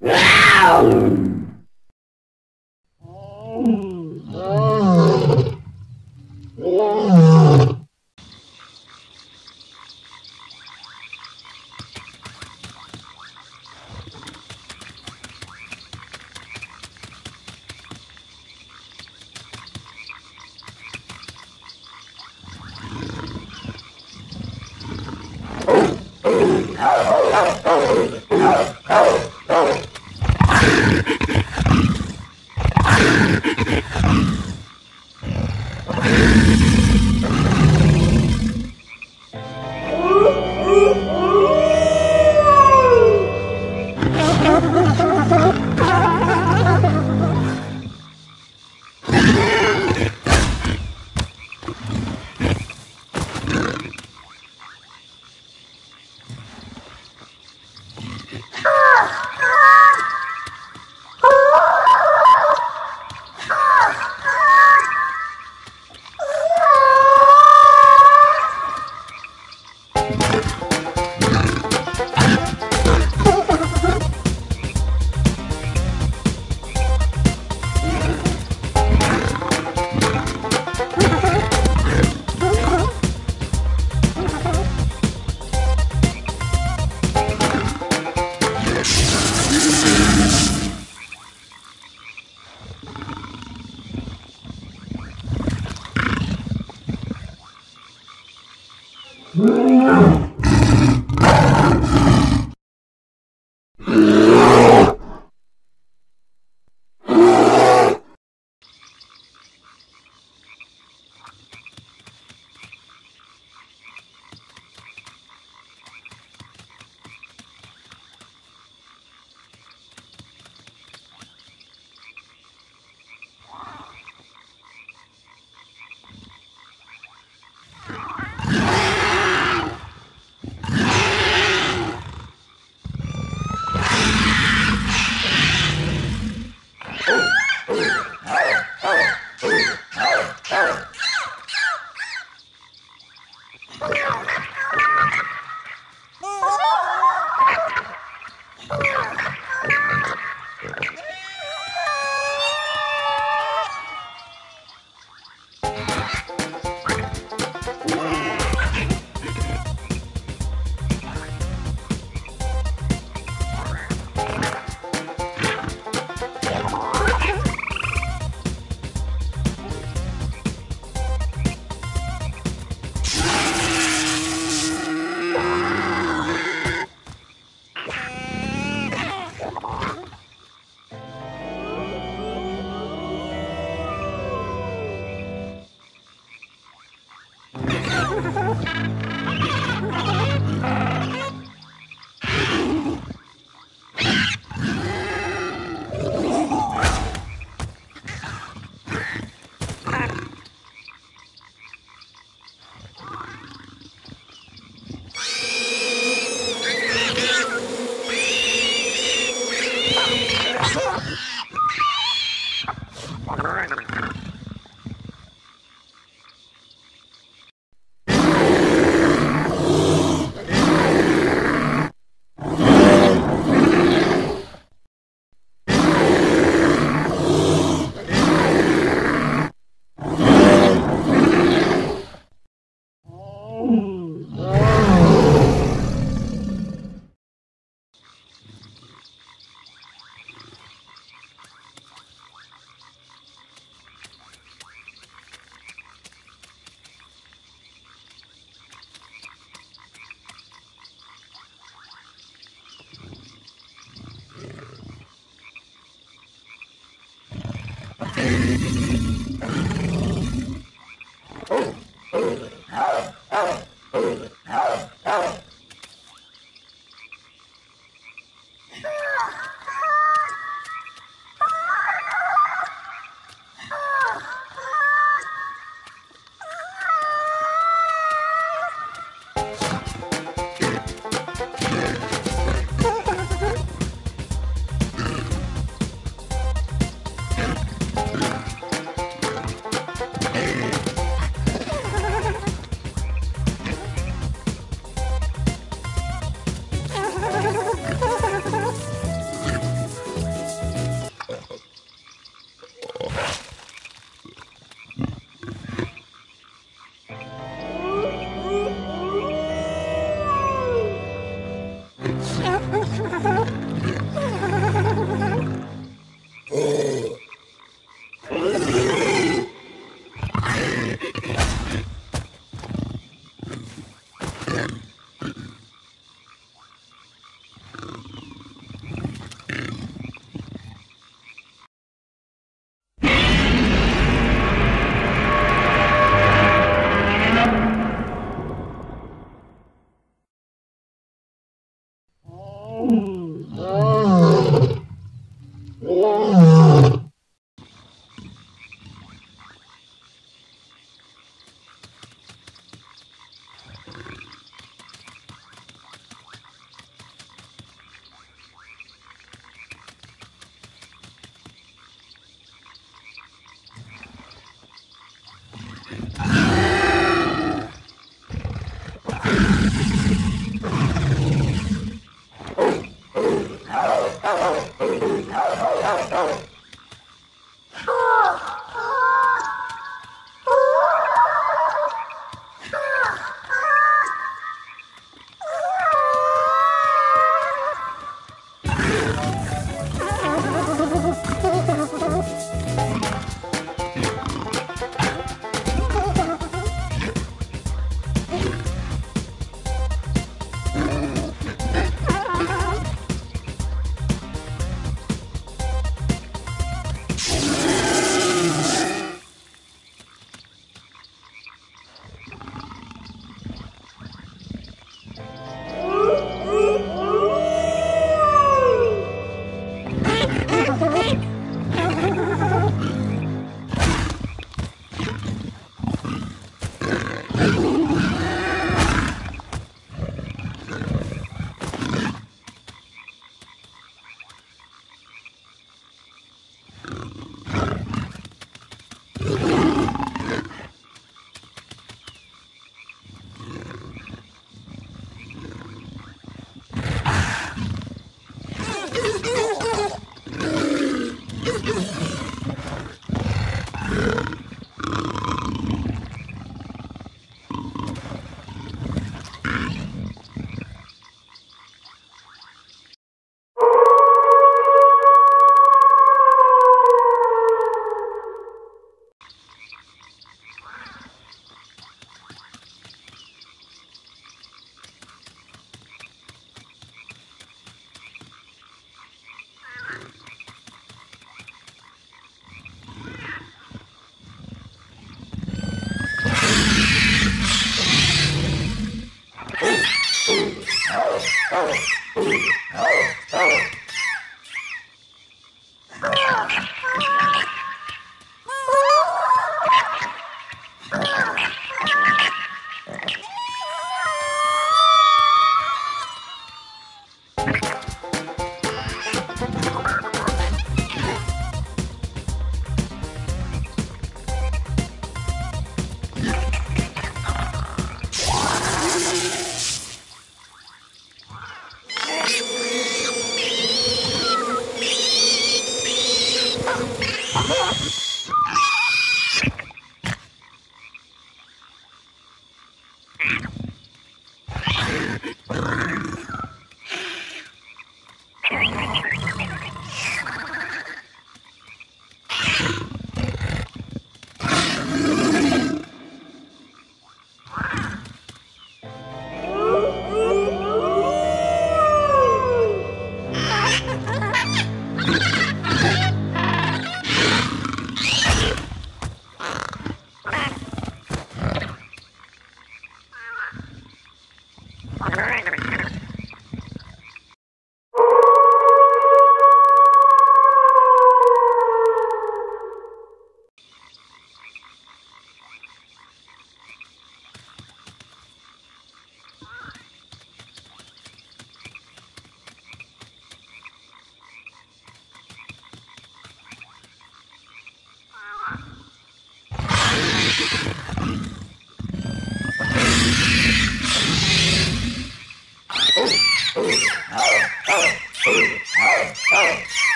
Wow!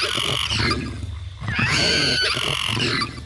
Oh, my God.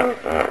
Uh, uh.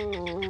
Uh...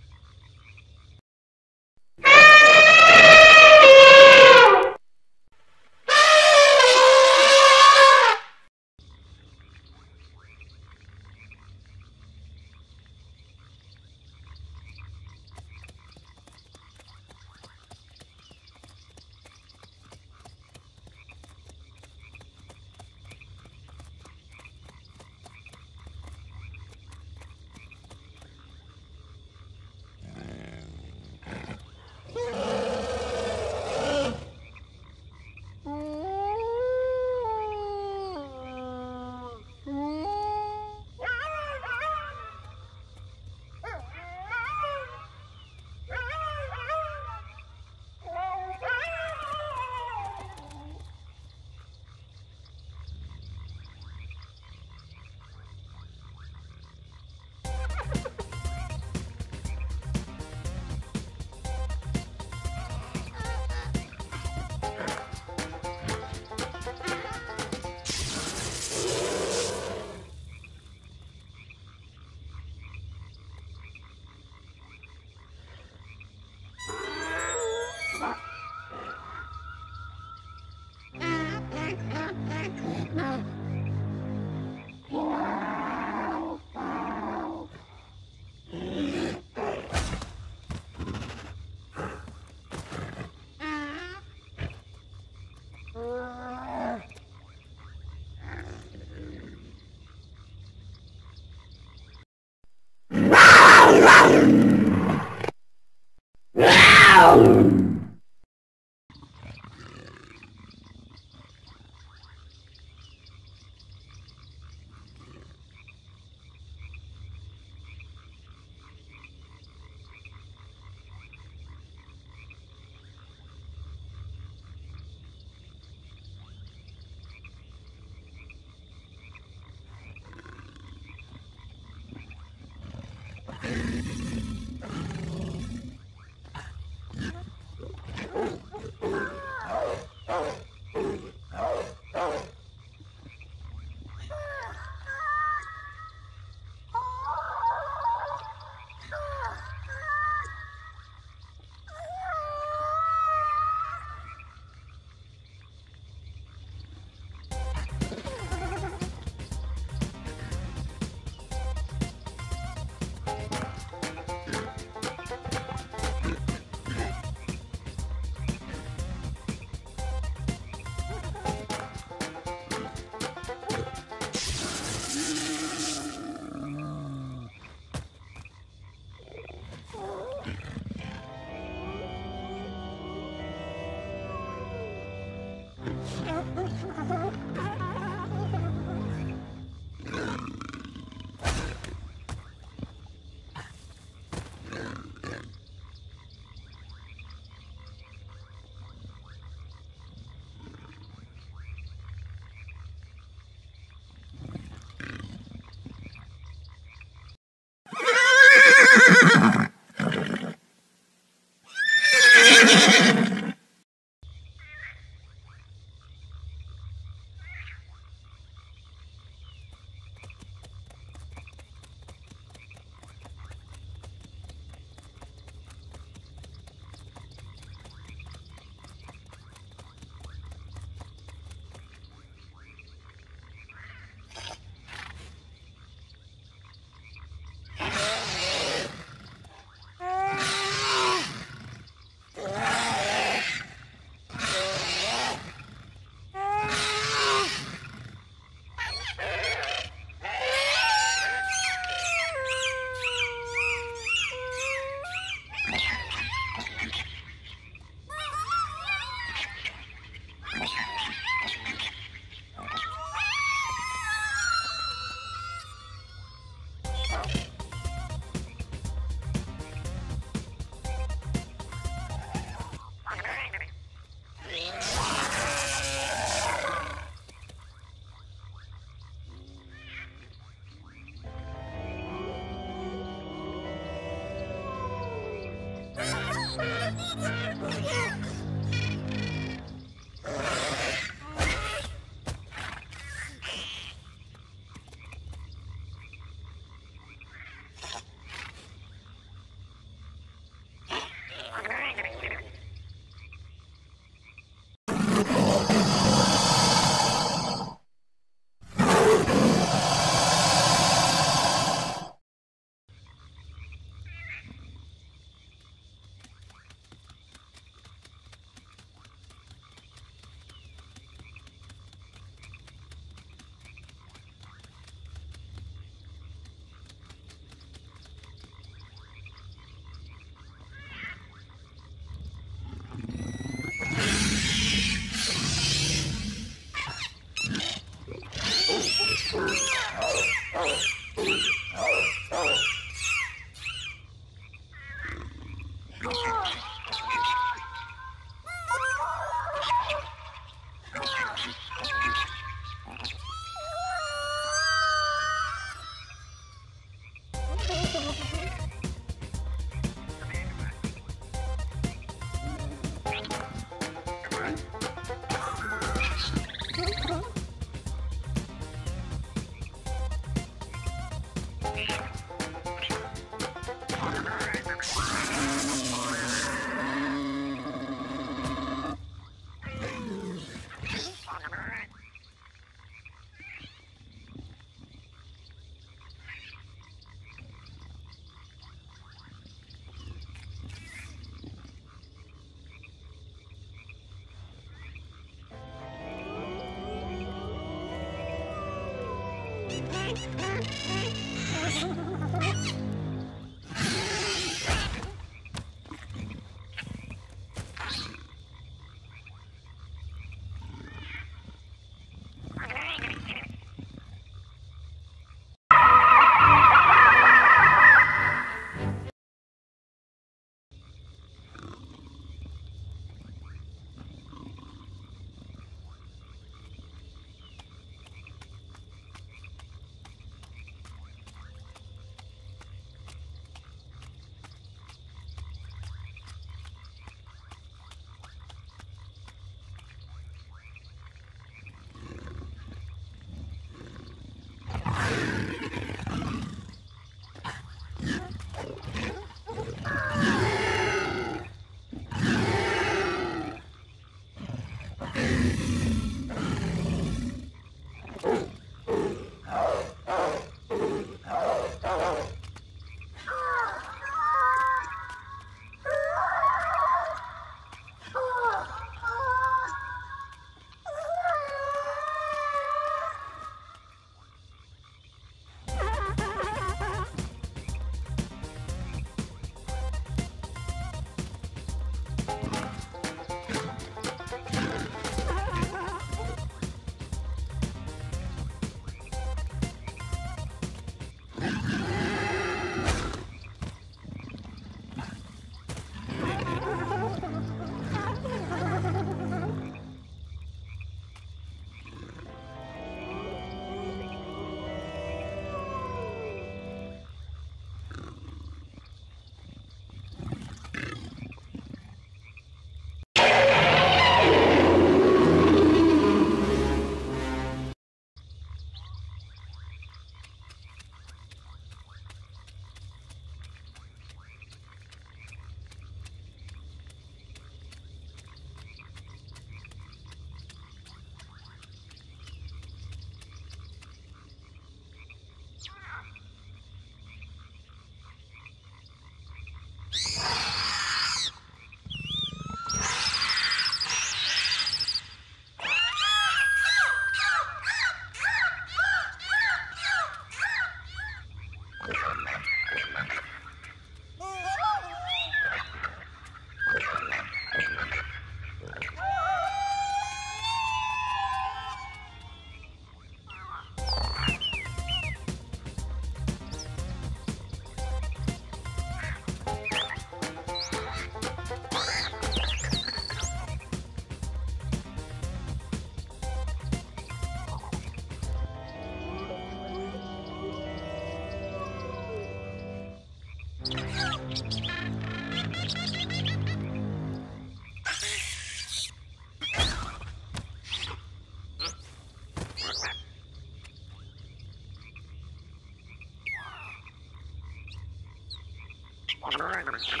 no, no, no.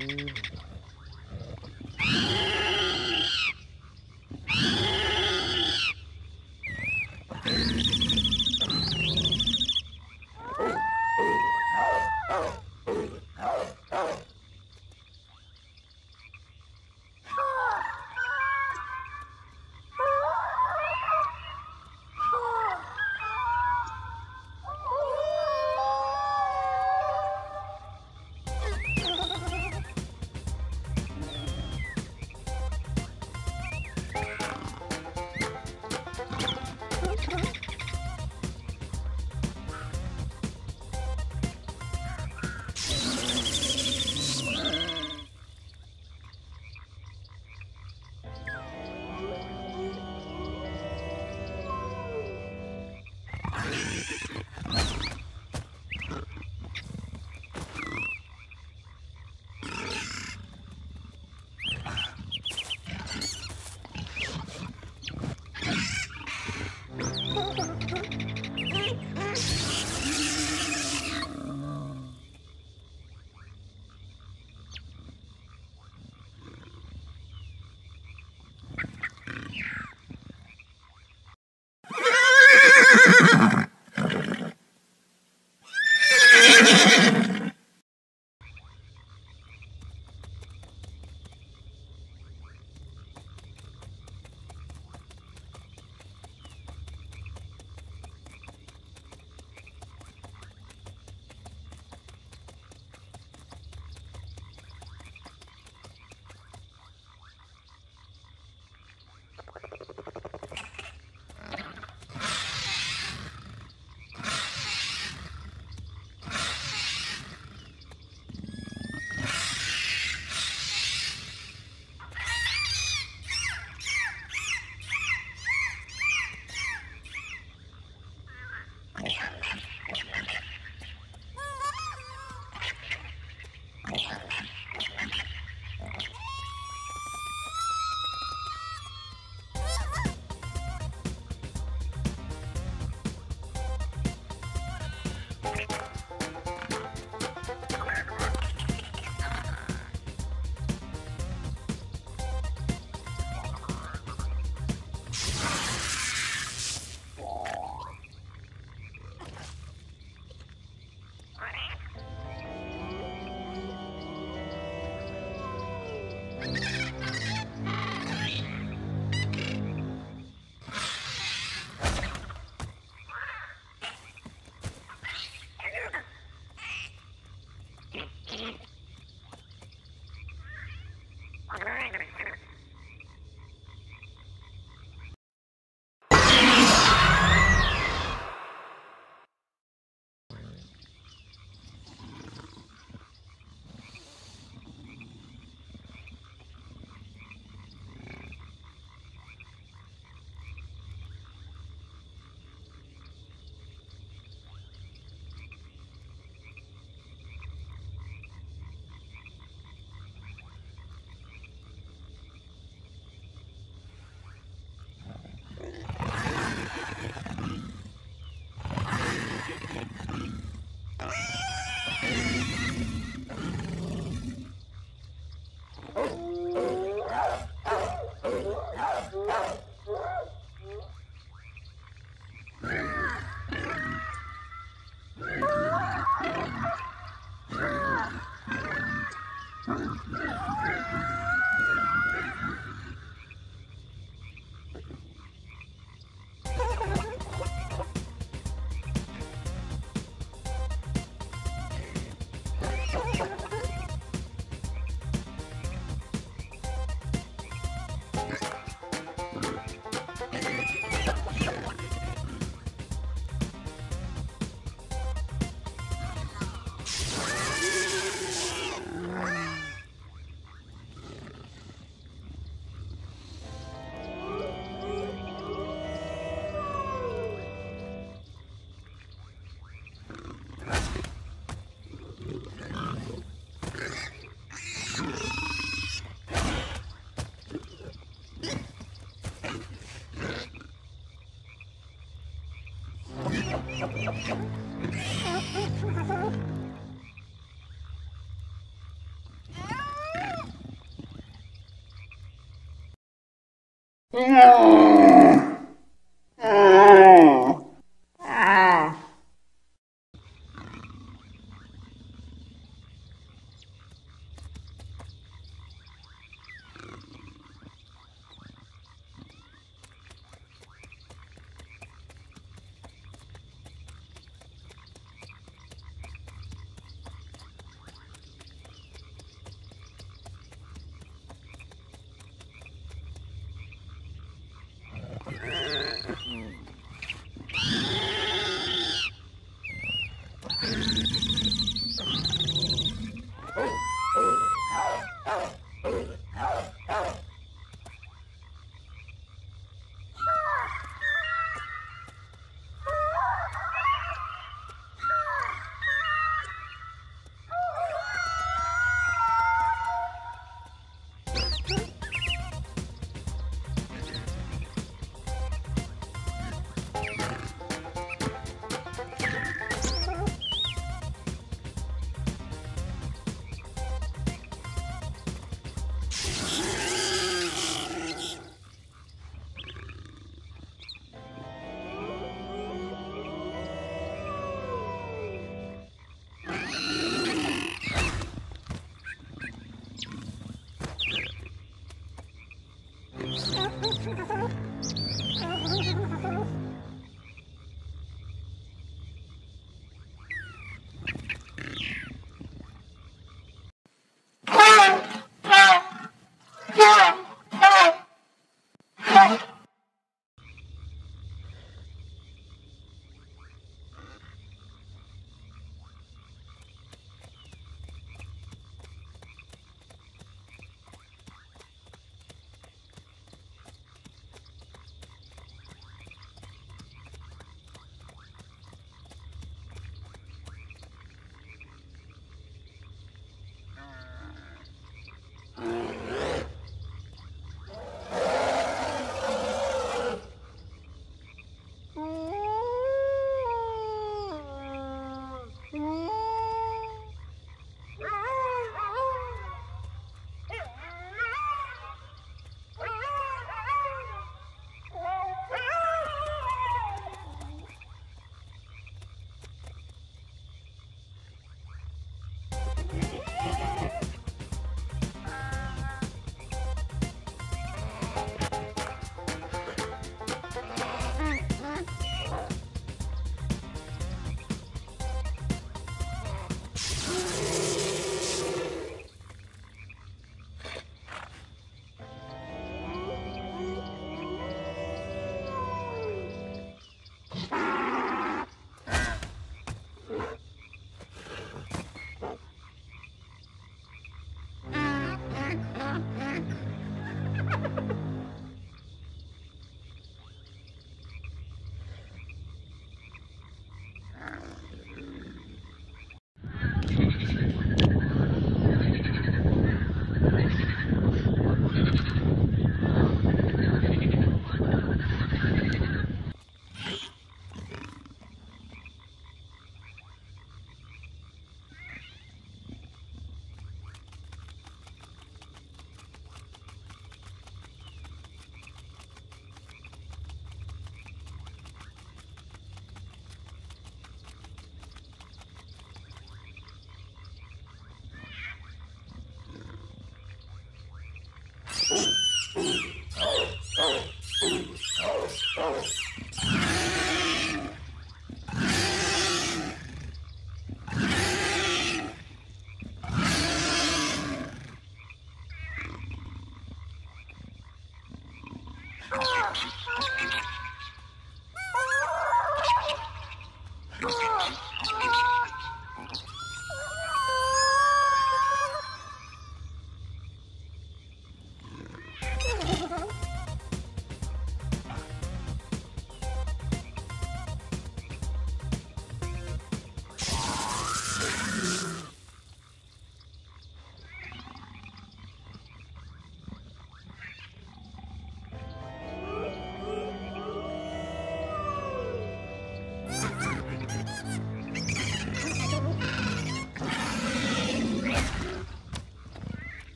Ooh. Yeah.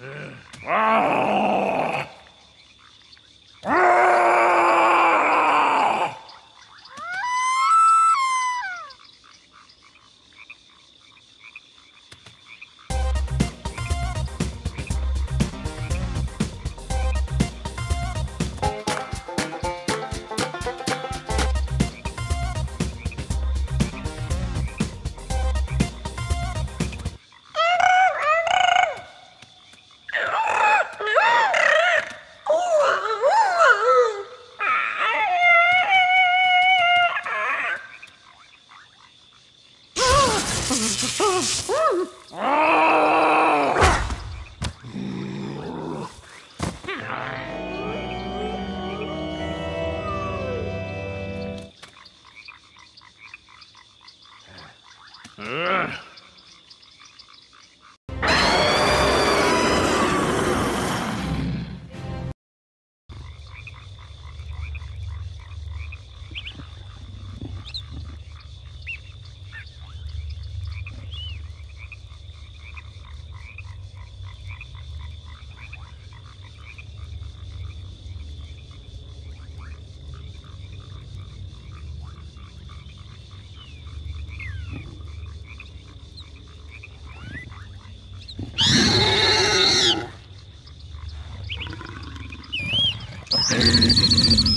Ah!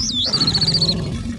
うん。